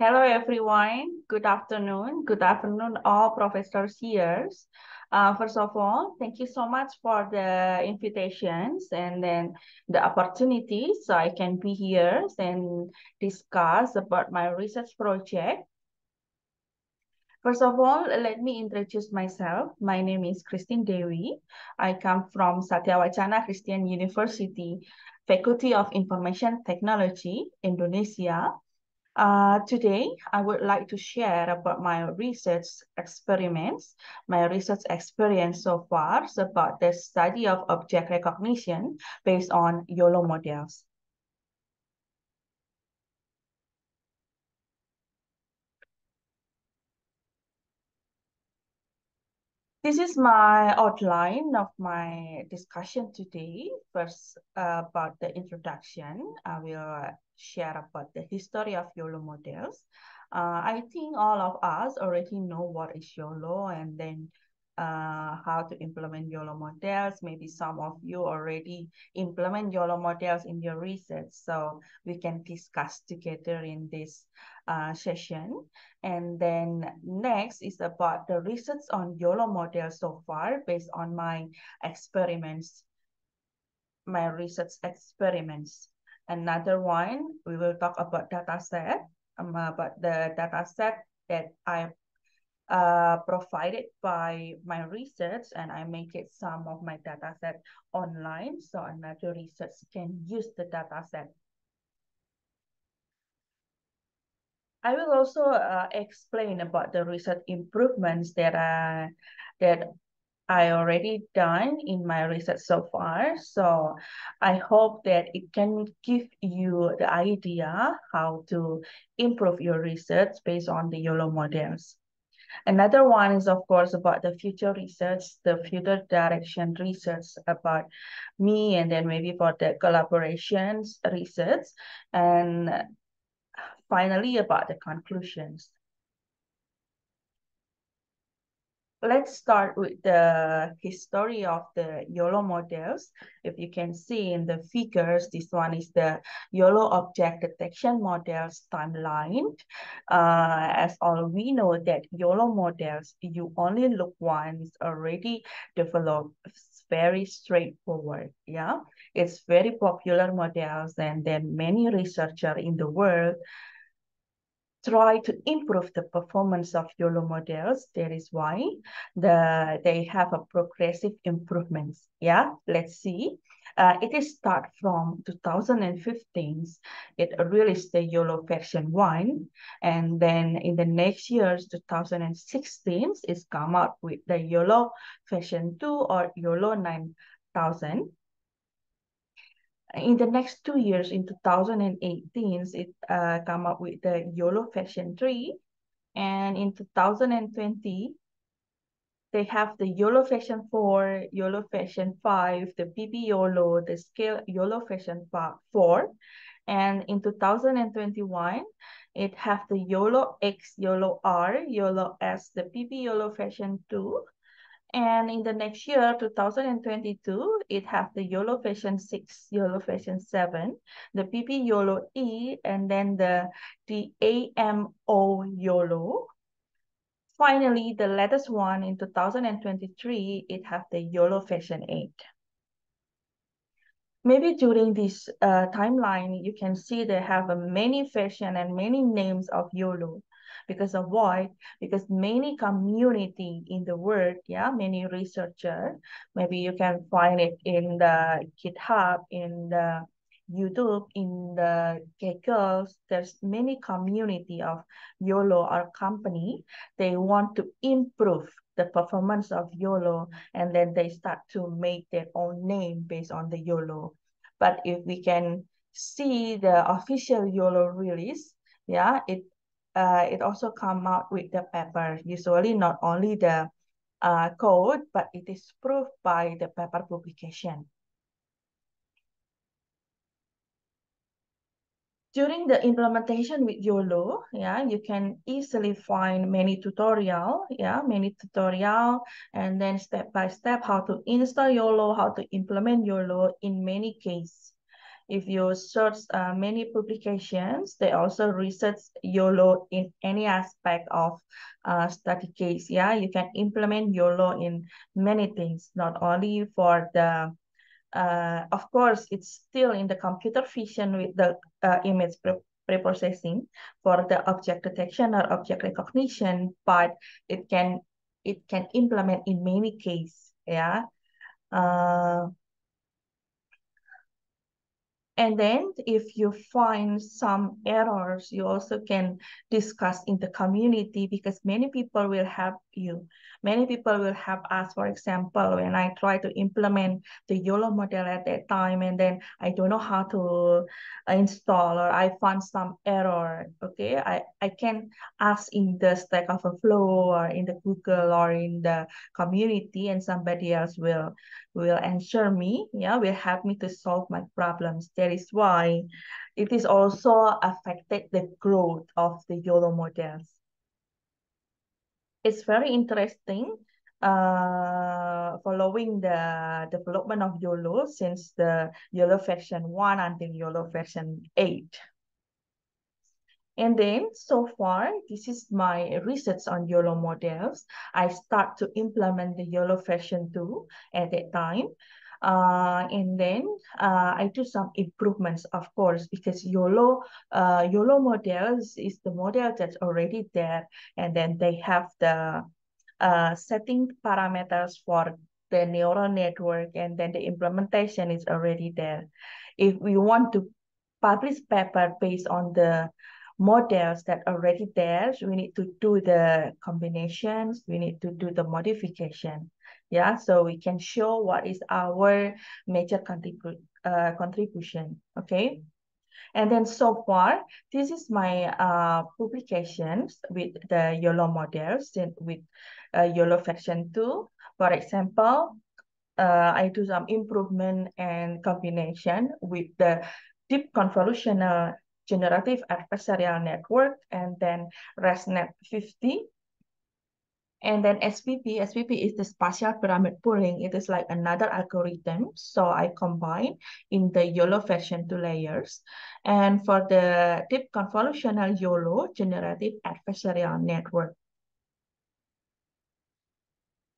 Hello, everyone. Good afternoon. Good afternoon, all professors here. Uh, first of all, thank you so much for the invitations and then the opportunity so I can be here and discuss about my research project. First of all, let me introduce myself. My name is Christine Dewi. I come from Satya Wacana Christian University, Faculty of Information Technology, Indonesia. Uh, today, I would like to share about my research experiments, my research experience so far about the study of object recognition based on YOLO models. This is my outline of my discussion today. First, uh, about the introduction, I will share about the history of YOLO models. Uh, I think all of us already know what is YOLO and then uh, how to implement YOLO models. Maybe some of you already implement YOLO models in your research. So we can discuss together in this uh, session. And then next is about the research on YOLO models so far based on my experiments, my research experiments. Another one, we will talk about data set, um, about the data set that I uh, provided by my research and I make it some of my data set online so another research can use the data set. I will also uh, explain about the research improvements that I, that I already done in my research so far. So I hope that it can give you the idea how to improve your research based on the YOLO models. Another one is, of course, about the future research, the future direction research about me, and then maybe for the collaborations research. And finally, about the conclusions. Let's start with the history of the YOLO models. If you can see in the figures, this one is the YOLO object detection models timeline. Uh, as all we know that YOLO models, you only look once already developed very straightforward. Yeah, it's very popular models and then many researchers in the world try to improve the performance of YOLO models. That is why the they have a progressive improvements. Yeah, let's see. Uh, it is start from 2015. It released the YOLO version 1. And then in the next years, 2016, it's come up with the YOLO version 2 or YOLO 9000 in the next two years, in 2018, it uh, come up with the YOLO version 3. And in 2020, they have the YOLO version 4, YOLO version 5, the PP YOLO, the scale YOLO version 4. And in 2021, it have the YOLO X, YOLO R, YOLO S, the PP YOLO version 2, and in the next year, 2022, it has the YOLO version 6, YOLO version 7, the PP YOLO E, and then the, the AMO YOLO. Finally, the latest one in 2023, it has the YOLO version 8. Maybe during this uh, timeline, you can see they have a many version and many names of YOLO because of why? Because many community in the world, yeah, many researcher, maybe you can find it in the GitHub, in the YouTube, in the Kaggle, there's many community of YOLO or company. They want to improve the performance of YOLO and then they start to make their own name based on the YOLO. But if we can see the official YOLO release, yeah, it uh, it also come out with the paper. Usually not only the uh, code, but it is proved by the paper publication. During the implementation with YOLO, yeah, you can easily find many tutorial, yeah, many tutorial, and then step by step how to install YOLO, how to implement YOLO in many cases. If you search uh, many publications, they also research YOLO in any aspect of uh, study case. Yeah, you can implement YOLO in many things, not only for the, uh, of course, it's still in the computer vision with the uh, image pre preprocessing for the object detection or object recognition, but it can it can implement in many cases. Yeah. Uh, and then if you find some errors, you also can discuss in the community because many people will help you. Many people will help us, for example, when I try to implement the YOLO model at that time, and then I don't know how to install or I find some error, okay? I, I can ask in the Stack Overflow or in the Google or in the community and somebody else will will answer me, yeah, will help me to solve my problems. That is why it is also affected the growth of the YOLO models. It's very interesting uh, following the development of YOLO since the YOLO version 1 until YOLO version 8. And then so far, this is my research on YOLO models. I start to implement the YOLO version 2 at that time. Uh, and then uh, I do some improvements, of course, because YOLO uh, YOLO models is the model that's already there, and then they have the uh, setting parameters for the neural network, and then the implementation is already there. If we want to publish paper based on the models that already there. We need to do the combinations. We need to do the modification. Yeah, so we can show what is our major contribu uh, contribution. Okay. And then so far, this is my uh, publications with the YOLO models and with uh, YOLO version 2. For example, uh, I do some improvement and combination with the deep convolutional generative adversarial network, and then ResNet 50. And then SPP, SPP is the spatial pyramid pooling. It is like another algorithm. So I combine in the YOLO version two layers. And for the deep convolutional YOLO, generative adversarial network.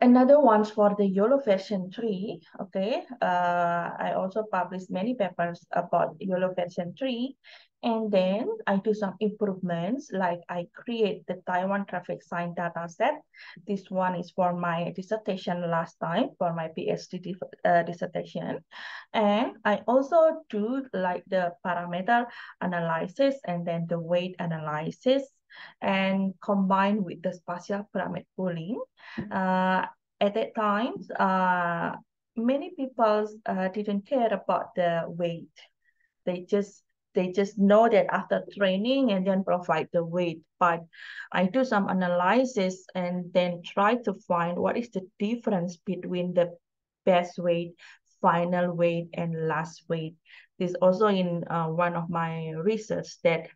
Another one for the YOLO version 3, okay, uh, I also published many papers about YOLO version 3. And then I do some improvements, like I create the Taiwan traffic sign data set. This one is for my dissertation last time, for my PhD uh, dissertation. And I also do like the parameter analysis and then the weight analysis and combined with the spatial pyramid pooling. Uh, at that time, uh, many people uh, didn't care about the weight. They just they just know that after training and then provide the weight. But I do some analysis and then try to find what is the difference between the best weight, final weight, and last weight. This also in uh, one of my research that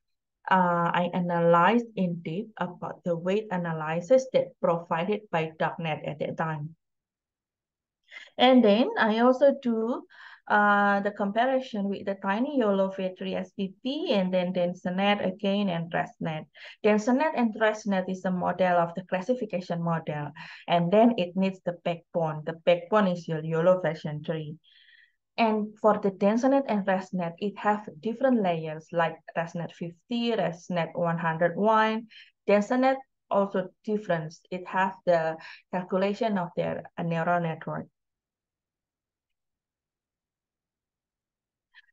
uh, I analyzed in depth about the weight analysis that provided by Darknet at that time. And then I also do uh, the comparison with the tiny YOLO V3 SPP and then DenseNet again and ResNet. DenseNet and ResNet is a model of the classification model. And then it needs the backbone. The backbone is your YOLO version 3. And for the DenseNet and ResNet, it have different layers like ResNet 50, ResNet 101. DenseNet also different. It have the calculation of their neural network.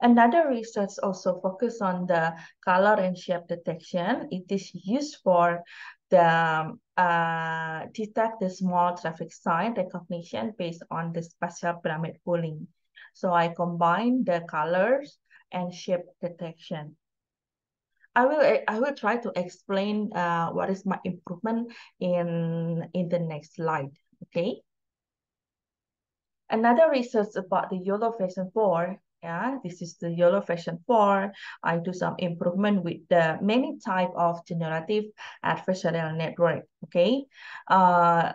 Another research also focus on the color and shape detection. It is used for the uh, detect the small traffic sign recognition based on the spatial pyramid pooling. So I combine the colors and shape detection. I will I will try to explain uh, what is my improvement in in the next slide. Okay. Another research about the YOLO version 4 yeah, this is the YOLO version 4. I do some improvement with the many type of generative adversarial network. Okay. Uh,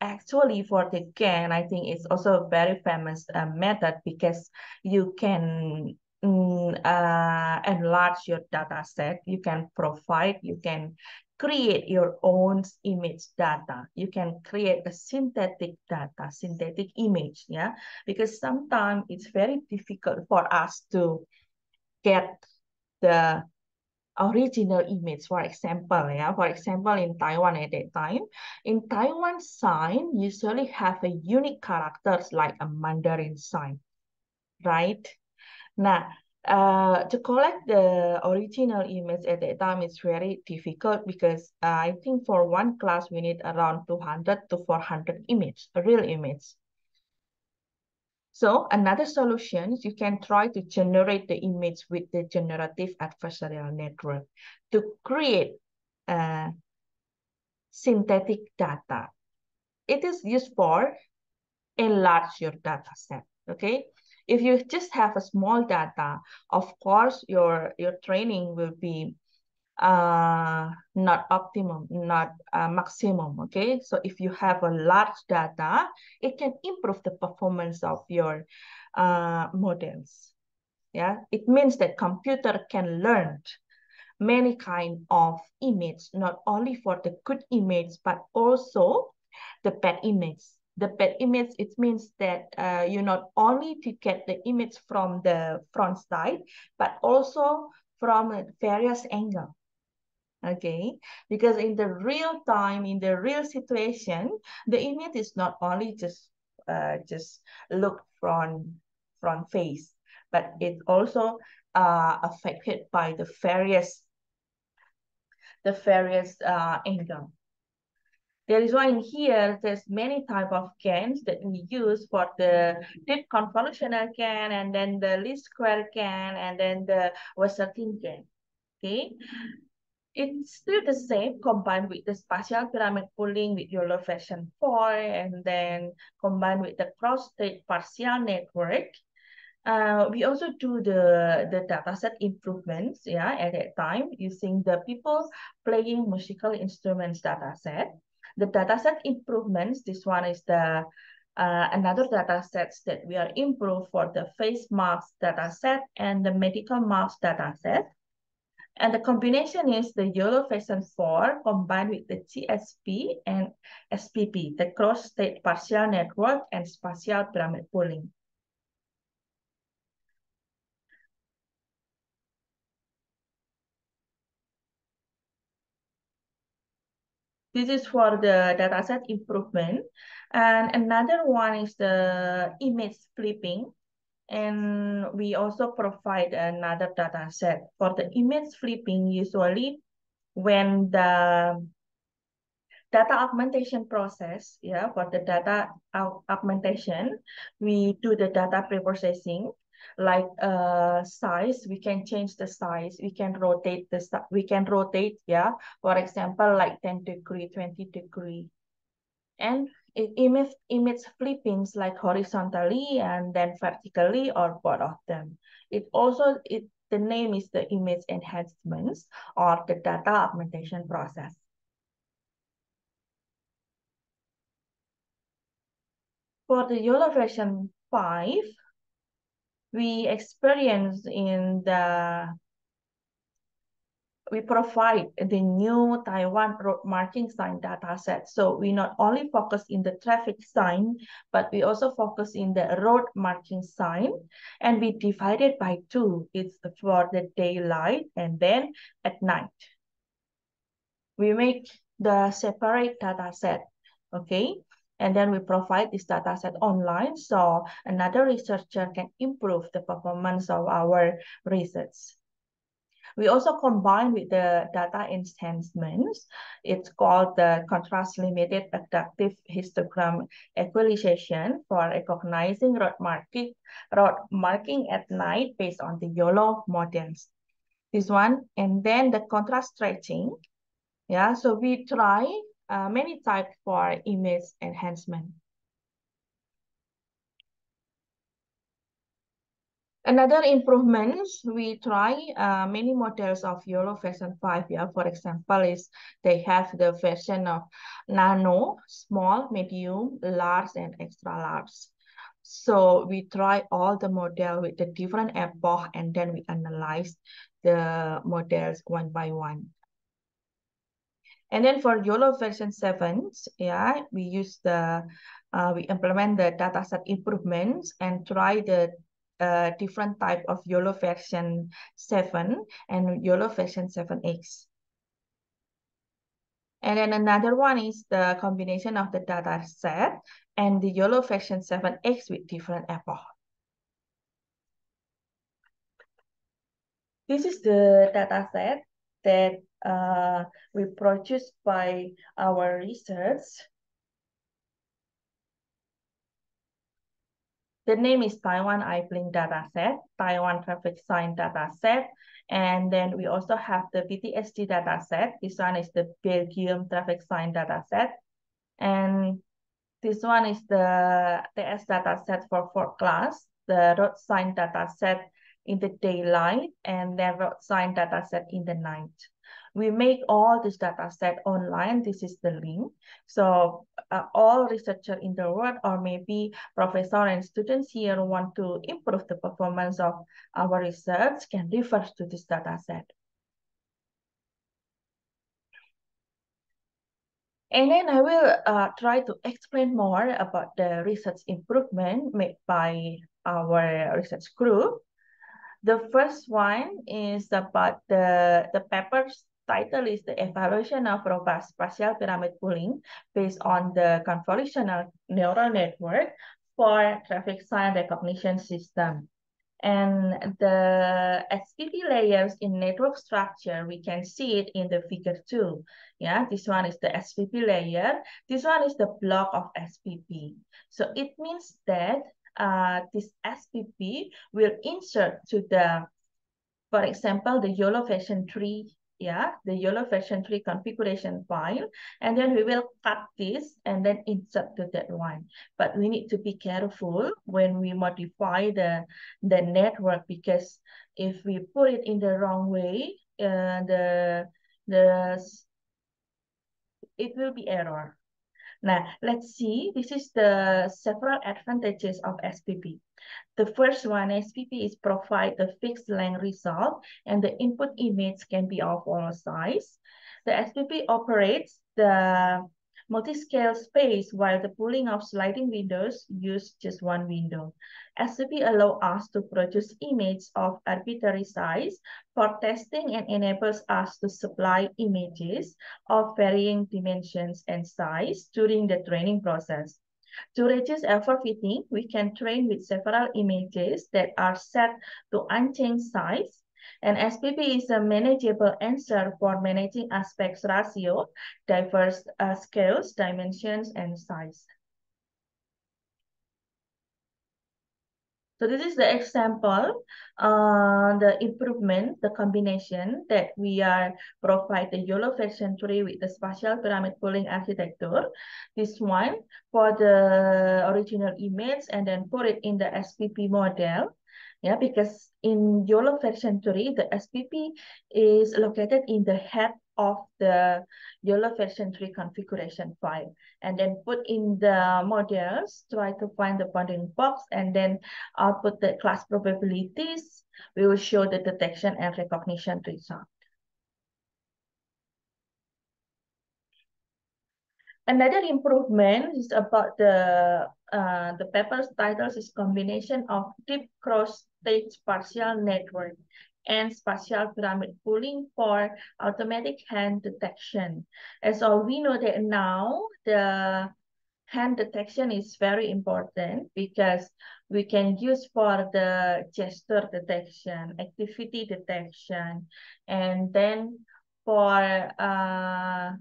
actually for the GAN, I think it's also a very famous uh, method because you can mm, uh, enlarge your data set. You can provide, you can create your own image data. You can create a synthetic data, synthetic image, yeah? Because sometimes it's very difficult for us to get the original image, for example, yeah, for example, in Taiwan at that time, in Taiwan sign usually have a unique characters like a Mandarin sign, right? Now, uh, to collect the original image at that time is very difficult because uh, I think for one class we need around 200 to 400 image, real image. So another solution is you can try to generate the image with the generative adversarial network to create uh, synthetic data. It is used for enlarge your data set, okay? If you just have a small data, of course, your, your training will be uh, not optimum, not uh, maximum, okay? So if you have a large data, it can improve the performance of your uh, models. Yeah, it means that computer can learn many kind of image, not only for the good image, but also the bad image. The bad image, it means that uh, you not only to get the image from the front side, but also from various angle okay? Because in the real time in the real situation the image is not only just uh, just look from front face but it also uh, affected by the various the various uh, angle. There is one here, there's many type of GANs that we use for the deep convolutional GAN and then the least square GAN and then the Wasserstein GAN, Okay, it's still the same combined with the spatial pyramid pooling with YOLO version 4 and then combined with the cross-stage partial network. Uh, we also do the, the dataset improvements yeah, at that time using the people playing musical instruments dataset. The dataset improvements, this one is the uh, another datasets that we are improved for the face mask dataset and the medical mask dataset. And the combination is the YOLO version 4 combined with the CSP and SPP, the cross-stage partial network and spatial pyramid pooling. This is for the dataset improvement. And another one is the image flipping. And we also provide another data set for the image flipping. Usually when the data augmentation process, yeah, for the data augmentation, we do the data preprocessing. Like uh size we can change the size. We can rotate the we can rotate yeah for example like 10 degree 20 degree. And it image image flippings like horizontally and then vertically or both of them. It also it the name is the image enhancements or the data augmentation process. For the YOLO version 5, we experience in the we provide the new Taiwan road marking sign dataset. So we not only focus in the traffic sign, but we also focus in the road marking sign. And we divide it by two. It's for the daylight and then at night. We make the separate dataset, okay? And then we provide this dataset online so another researcher can improve the performance of our research. We also combine with the data enhancements. It's called the contrast limited adaptive histogram equalization for recognizing road marking, road marking at night based on the YOLO models. This one, and then the contrast stretching. Yeah, so we try uh, many types for image enhancement. Another improvements, we try uh, many models of YOLO version 5. Yeah, For example, is they have the version of nano, small, medium, large, and extra large. So we try all the model with the different epoch and then we analyze the models one by one. And then for YOLO version 7, yeah, we use the, uh, we implement the dataset improvements and try the uh, different type of YOLO version 7 and YOLO version 7X. And then another one is the combination of the data set and the YOLO version 7X with different epoch. This is the data set that uh, we produced by our research. The name is Taiwan iBlink dataset, Taiwan traffic sign dataset, and then we also have the BTSD dataset. This one is the Belgium traffic sign dataset. And this one is the TS dataset for fourth class, the road sign dataset in the daylight, and then road sign dataset in the night we make all this data set online. This is the link. So uh, all researcher in the world or maybe professor and students here want to improve the performance of our research can refer to this data set. And then I will uh, try to explain more about the research improvement made by our research group. The first one is about the, the papers title is the evaluation of robust spatial pyramid pooling based on the convolutional neural network for traffic sign recognition system. And the SPP layers in network structure, we can see it in the figure two. Yeah, this one is the SPP layer. This one is the block of SPP. So it means that uh, this SPP will insert to the, for example, the YOLO version 3 yeah, the YOLO version 3 configuration file. And then we will cut this and then insert to that one. But we need to be careful when we modify the, the network because if we put it in the wrong way, uh, the, the, it will be error. Now, let's see, this is the several advantages of SPP. The first one, SPP is provide the fixed length result and the input image can be of all size. The SPP operates the multi-scale space while the pooling of sliding windows use just one window. SPP allow us to produce images of arbitrary size for testing and enables us to supply images of varying dimensions and size during the training process. To reduce overfitting, we can train with several images that are set to unchanged size. And SPP is a manageable answer for managing aspects ratio, diverse uh, scales, dimensions, and size. So this is the example, uh, the improvement, the combination that we are provide the YOLO version 3 with the spatial pyramid pooling architecture. This one for the original image and then put it in the SPP model. Yeah, because in YOLO version 3, the SPP is located in the head of the YOLO version 3 configuration file and then put in the models, try to find the bounding box and then output the class probabilities. We will show the detection and recognition result. Another improvement is about the uh, the paper's titles is combination of deep cross-stage partial network and spatial pyramid pooling for automatic hand detection. As all we know that now the hand detection is very important because we can use for the gesture detection, activity detection, and then for uh,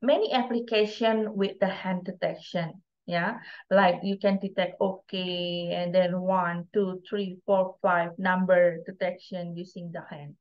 many application with the hand detection yeah? Like you can detect okay and then one two three four five number detection using the hand.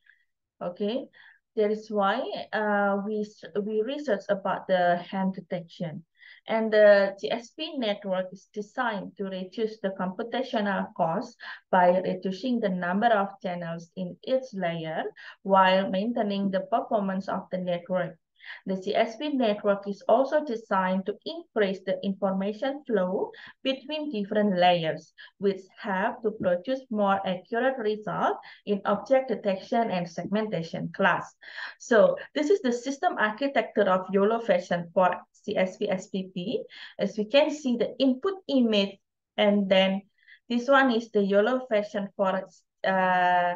Okay? That is why uh, we we research about the hand detection. And the CSP network is designed to reduce the computational cost by reducing the number of channels in each layer while maintaining the performance of the network The CSP network is also designed to increase the information flow between different layers, which help to produce more accurate results in object detection and segmentation class. So this is the system architecture of YOLO version for CSP SPP. As we can see the input image and then this one is the YOLO version for uh,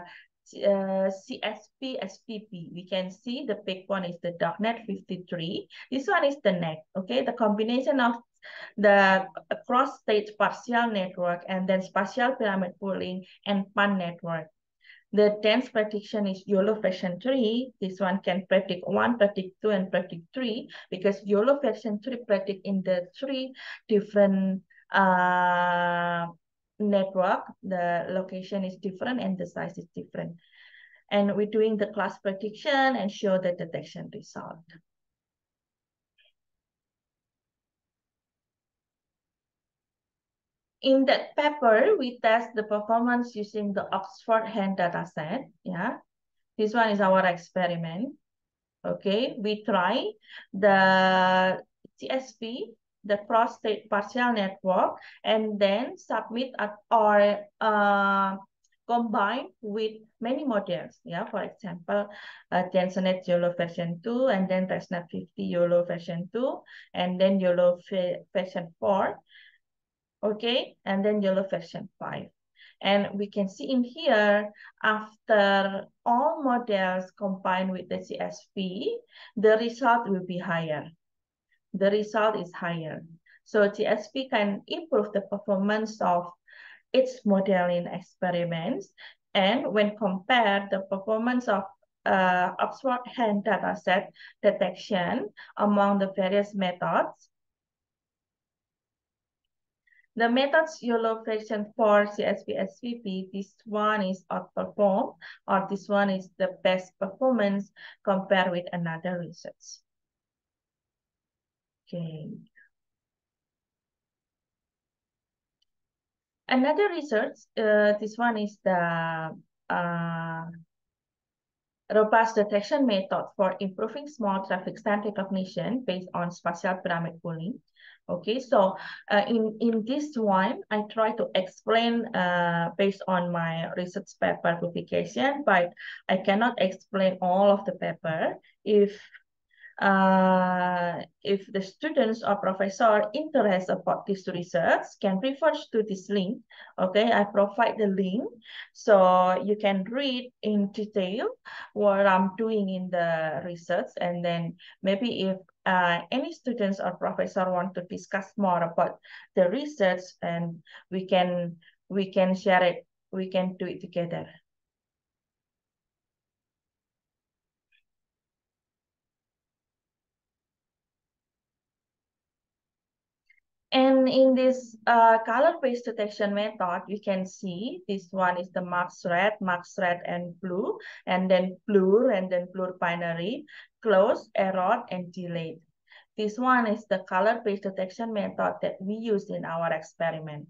uh, CSP SPP. We can see the big one is the Darknet 53. This one is the NET, okay? The combination of the cross-stage partial network and then spatial pyramid pooling and PAN network. The dense prediction is YOLO version 3. This one can predict 1, predict 2, and predict 3 because YOLO version 3 predict in the three different uh, network, the location is different and the size is different. And we're doing the class prediction and show the detection result. In that paper, we test the performance using the Oxford Hand dataset. Yeah, this one is our experiment. Okay, we try the CSP the cross-stage partial network and then submit at, or uh, combine with many models. Yeah, for example, uh, DenseNet YOLO version 2 and then ResNet 50 YOLO version 2 and then YOLO version 4. Okay, and then YOLO version 5. And we can see in here, after all models combined with the CSP, the result will be higher the result is higher. So CSP can improve the performance of its modeling experiments. And when compared the performance of uh, Oxford Hand dataset detection among the various methods, the methods YOLO version for CSP SPP, this one is outperformed or this one is the best performance compared with another research. Okay. Another research, uh, this one is the uh, robust detection method for improving small traffic stand recognition based on spatial pyramid pooling. Okay, so uh, in, in this one, I try to explain uh, based on my research paper publication, but I cannot explain all of the paper. If uh, if the students or professor interested about this research can refer to this link. Okay, I provide the link so you can read in detail what I'm doing in the research and then maybe if uh, any students or professor want to discuss more about the research and we can we can share it, we can do it together. And in this uh, color-based detection method, you can see this one is the max red, max red and blue, and then blur, and then blur binary, close, erode, and dilate. This one is the color-based detection method that we use in our experiment.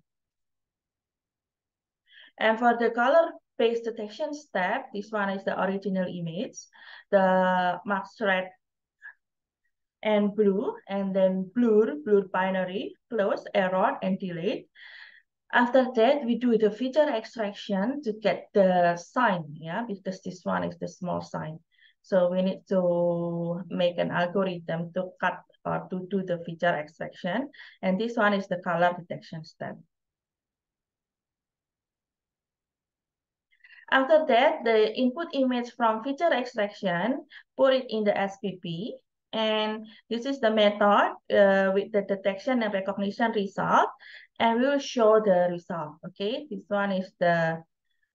And for the color-based detection step, this one is the original image. The max red and blue, and then blur, blur binary, close, erode, and dilate. After that, we do the feature extraction to get the sign, yeah, because this one is the small sign. So we need to make an algorithm to cut or to do the feature extraction. And this one is the color detection step. After that, the input image from feature extraction, put it in the SPP, and this is the method uh, with the detection and recognition result. And we will show the result. Okay, this one is the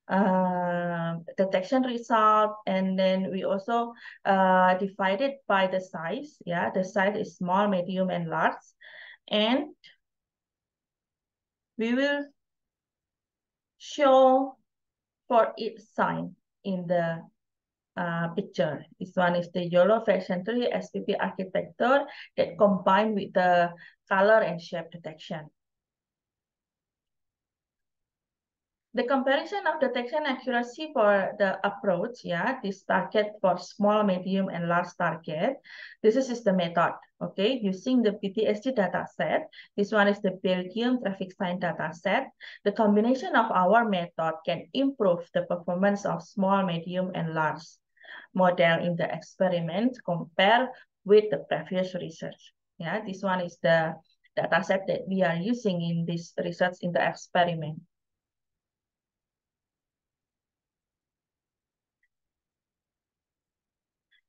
uh, detection result. And then we also uh, divided by the size. Yeah, the size is small, medium, and large. And we will show for each sign in the uh, picture. This one is the YOLO version 3 SPP architecture that combined with the color and shape detection. the comparison of detection accuracy for the approach, yeah, this target for small, medium, and large target. This is, is the method, okay, using the BTSD data set. This one is the Belgium traffic sign data set. The combination of our method can improve the performance of small, medium, and large model in the experiment compared with the previous research. Yeah, this one is the data set that we are using in this research in the experiment.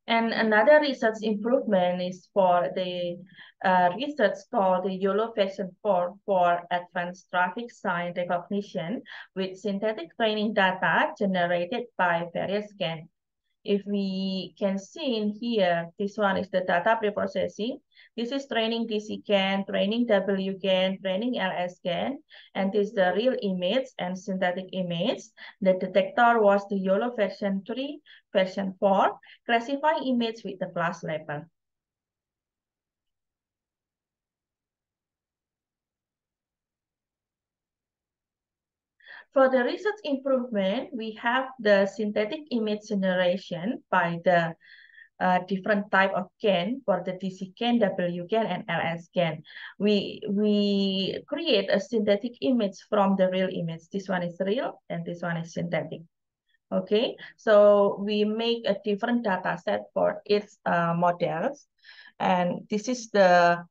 And another research improvement is for the uh, research called the YOLO version 4 for advanced traffic sign recognition with synthetic training data generated by various GANs. If we can see in here, this one is the data preprocessing. This is training DCGAN, training WGAN, training LSGAN, and this is the real image and synthetic image. The detector was the YOLO version 3, version 4, classify image with the class level. For the research improvement, we have the synthetic image generation by the uh, different type of GAN for the DC GAN, W GAN, and LS GAN. We, we create a synthetic image from the real image. This one is real and this one is synthetic. Okay, so we make a different data set for its uh, models. And this is the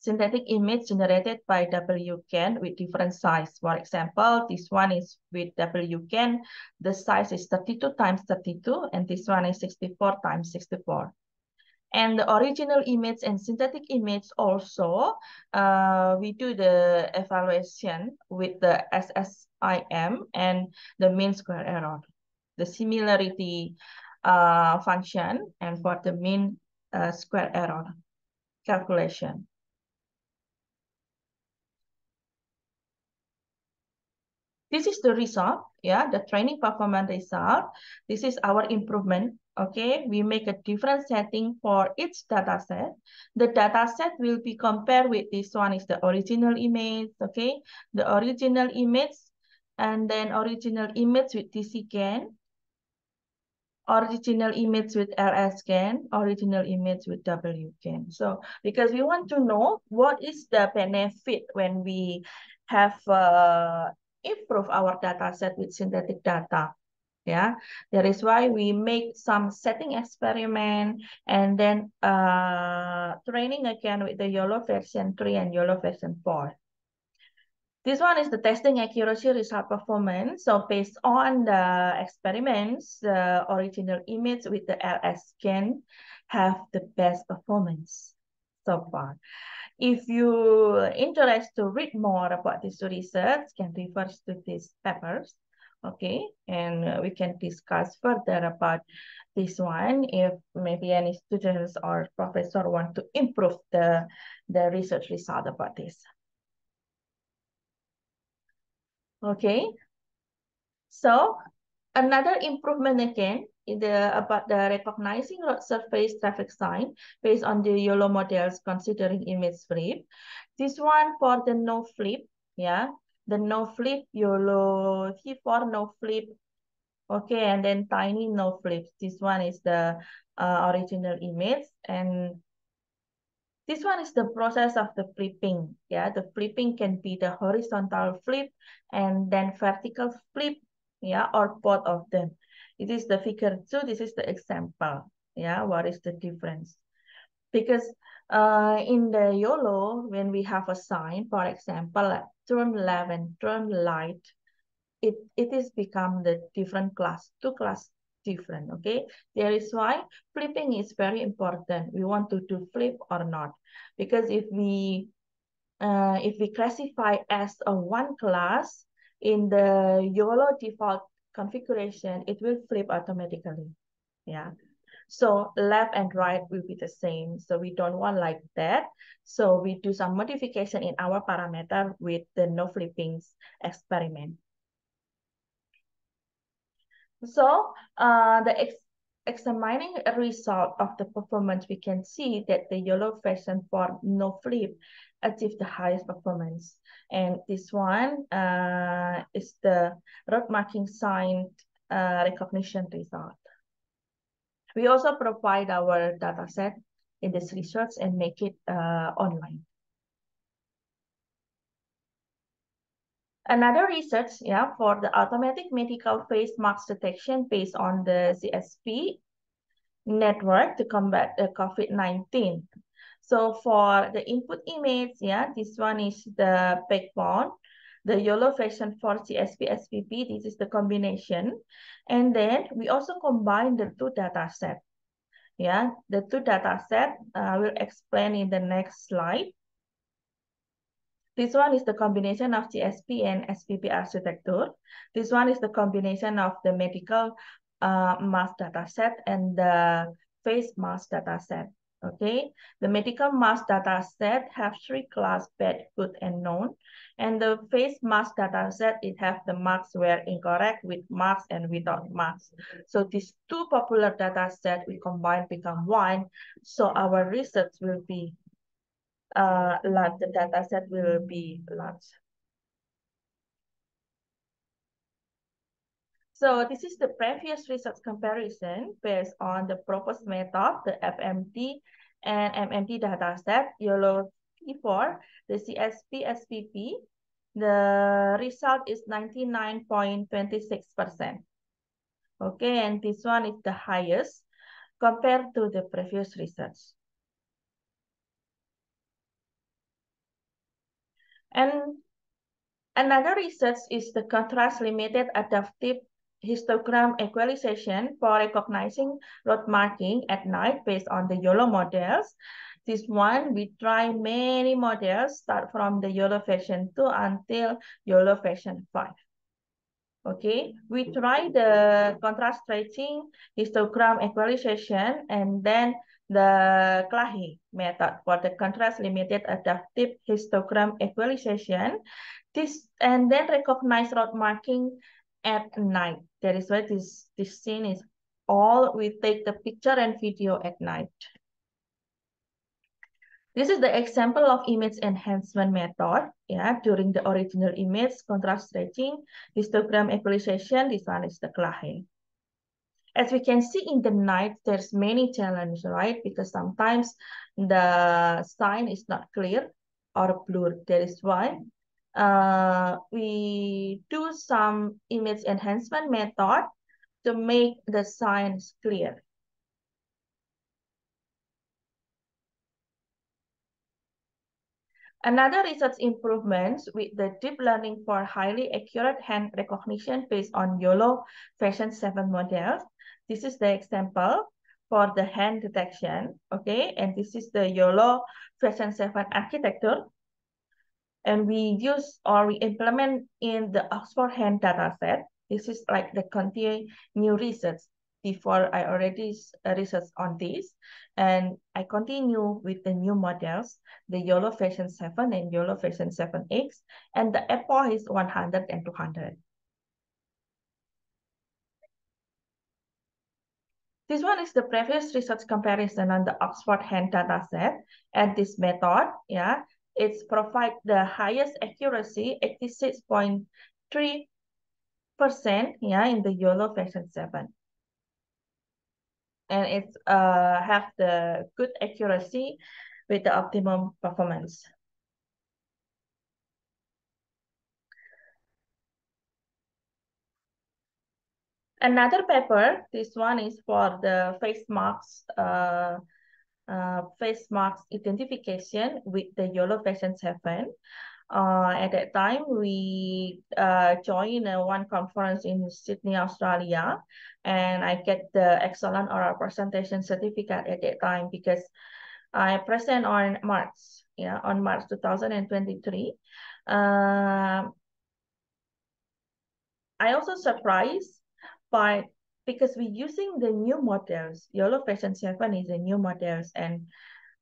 synthetic image generated by WGAN with different size. For example, this one is with WGAN, the size is 32 times 32, and this one is 64 times 64. And the original image and synthetic image also, uh, we do the evaluation with the SSIM and the mean square error, the similarity uh, function, and for the mean uh, square error calculation. This is the result, yeah, the training performance result. This is our improvement, okay? We make a different setting for each data set. The data set will be compared with this one is the original image, okay? The original image and then original image with DCGAN, original image with LSGAN, original image with WGAN. So because we want to know what is the benefit when we have uh, improve our data set with synthetic data. Yeah, that is why we make some setting experiment and then uh, training again with the YOLO version 3 and YOLO version 4. This one is the testing accuracy result performance. So based on the experiments, the original image with the LS GAN have the best performance so far. If you interested to read more about this research, can refer to these papers. Okay, and we can discuss further about this one if maybe any students or professor want to improve the, the research result about this. Okay, so another improvement again the about the recognizing road surface traffic sign based on the YOLO models considering image flip. This one for the no flip, yeah, the no flip YOLO T4 no flip. Okay, and then tiny no flips. This one is the uh, original image and this one is the process of the flipping. Yeah, the flipping can be the horizontal flip and then vertical flip, yeah, or both of them. It is the figure two. This is the example. Yeah, what is the difference? Because uh, in the YOLO, when we have a sign, for example, turn left and turn right, it, it is become the different class, two class different, okay? There is why flipping is very important. We want to do flip or not. Because if we uh, if we classify as a one class in the YOLO default configuration, it will flip automatically. Yeah. So left and right will be the same. So we don't want like that. So we do some modification in our parameter with the no flippings experiment. So uh, the ex examining result of the performance, we can see that the YOLO version for no flip achieved the highest performance. And this one uh, is the road marking sign uh, recognition result. We also provide our data set in this research and make it uh, online. Another research, yeah, for the automatic medical face mask detection based on the CSP network to combat the COVID-19. So for the input image, yeah, this one is the backbone, the YOLO version 4 CSP SPP, this is the combination. And then we also combine the two data set. Yeah, the two data set I will explain in the next slide. This one is the combination of CSP and SPP architecture. This one is the combination of the medical uh, mask data set and the face mask data set. Okay, the medical mask data set have three class bad, good, and known. And the face mask data set, it have the marks were incorrect with marks and without marks. So these two popular data set we combine become one. So our research will be uh, large, the data set will be large. So this is the previous research comparison based on the proposed method, the FMD and MMD dataset, YOLO V4, the CSP SPP. The result is 99.26%. Okay, and this one is the highest compared to the previous research. And another research is the contrast limited adaptive histogram equalization for recognizing road marking at night based on the YOLO models. This one, we try many models, start from the YOLO version 2 until YOLO version 5. Okay, we try the contrast stretching, histogram equalization, and then the CLAHE method for the contrast limited adaptive histogram equalization. This and then recognize road marking at night. That is why this, this scene is all we take the picture and video at night. This is the example of image enhancement method. Yeah, during the original image, contrast stretching, histogram equalization, this one is the CLAHE. As we can see in the night, there's many challenges, right? Because sometimes the sign is not clear or blurred. That is why uh, we do some image enhancement method to make the signs clear. Another research improvements with the deep learning for highly accurate hand recognition based on YOLO version 7 models. This is the example for the hand detection, okay? And this is the YOLO version 7 architecture and we use or we implement in the Oxford Hand data set. This is like the continue new research. Before I already uh, research on this, and I continue with the new models, the YOLO version 7 and YOLO version 7X, and the epoch is 100 and 200. This one is the previous research comparison on the Oxford Hand data set and this method, yeah, it's provide the highest accuracy, 86.3% yeah, in the YOLO version 7. And it's uh, have the good accuracy with the optimum performance. Another paper, this one is for the face mask uh, uh, face mask identification with the YOLO version 7. Uh, at that time, we uh, joined uh, one conference in Sydney, Australia, and I get the excellent oral presentation certificate at that time because I present on March, yeah, on March 2023. Uh, I also surprised by because we're using the new models. YOLO version 7 is a new models and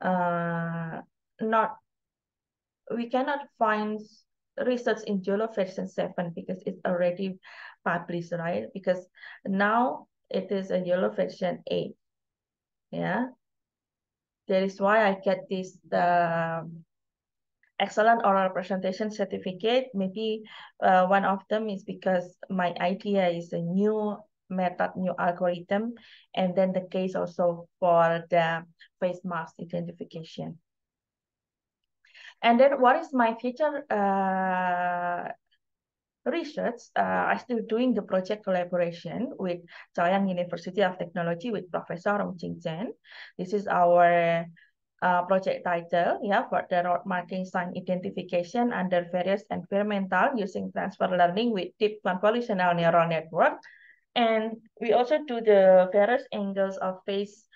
uh, not, we cannot find research in YOLO version 7 because it's already published, right? Because now it is a YOLO version 8. Yeah. That is why I get this the excellent oral presentation certificate. Maybe uh, one of them is because my idea is a new method, new algorithm, and then the case also for the face mask identification. And then what is my future uh, research? Uh, I'm still doing the project collaboration with Chaoyang University of Technology with Professor Rung-Ching Chen. This is our uh, project title, yeah, for the road marking sign identification under various environmental using transfer learning with deep convolutional neural network. And we also do the various angles of face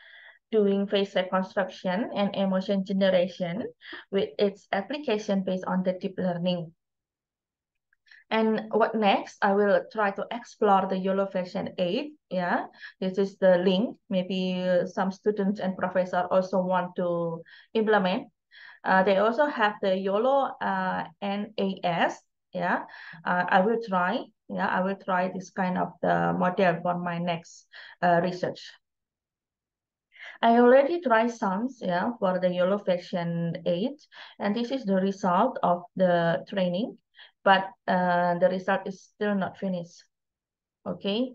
doing face reconstruction and emotion generation with its application based on the deep learning. And what next? I will try to explore the YOLO version 8. Yeah, this is the link. Maybe some students and professor also want to implement. Uh, they also have the YOLO uh, NAS. Yeah, uh, I will try. Yeah, I will try this kind of the model for my next uh, research. I already tried some, yeah, for the YOLO version 8, and this is the result of the training, but uh, the result is still not finished. Okay.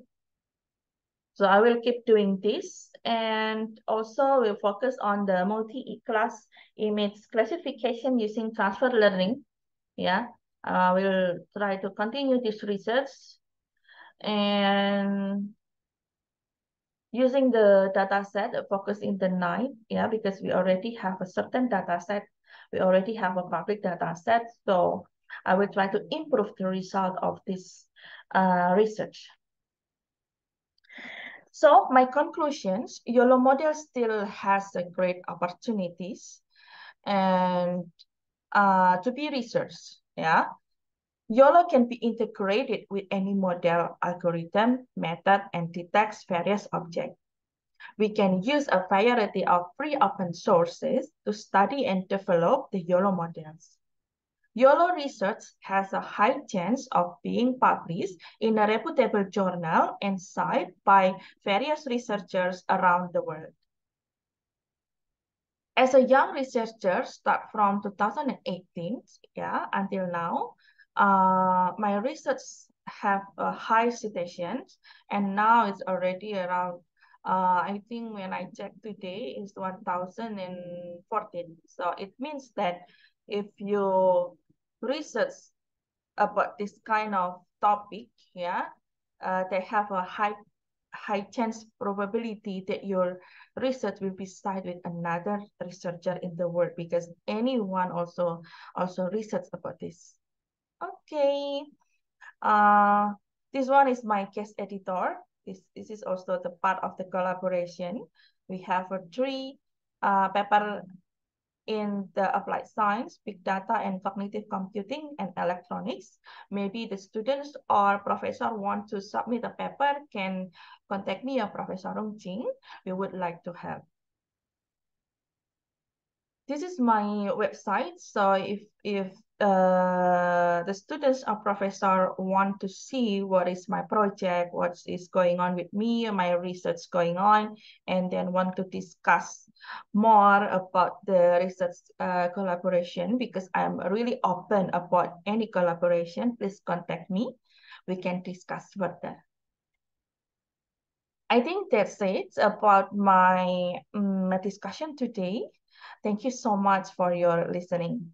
So I will keep doing this and also we'll focus on the multi-class image classification using transfer learning. Yeah, I will try to continue this research and using the data set focus in the night, yeah, because we already have a certain data set. We already have a public data set. So I will try to improve the result of this uh, research. So my conclusions, YOLO model still has a great opportunities and uh, to be researched, yeah. YOLO can be integrated with any model, algorithm, method, and detects various objects. We can use a variety of free open sources to study and develop the YOLO models. YOLO research has a high chance of being published in a reputable journal and cited by various researchers around the world. As a young researcher, start from 2018, yeah, until now, uh, my research have a high citations and now it's already around uh, I think when I check today is 1014 so it means that if you research about this kind of topic yeah uh, they have a high high chance probability that your research will be cited with another researcher in the world because anyone also also research about this Okay. Uh, this one is my case editor. This, this is also the part of the collaboration. We have a three uh, paper in the applied science, big data and cognitive computing and electronics. Maybe the students or professor want to submit a paper can contact me or Professor Rung-Ching. We would like to help. This is my website. So if, if uh, the students or professor want to see what is my project, what is going on with me, my research going on, and then want to discuss more about the research uh, collaboration because I'm really open about any collaboration, please contact me. We can discuss further. I think that's it about my um, discussion today. Thank you so much for your listening.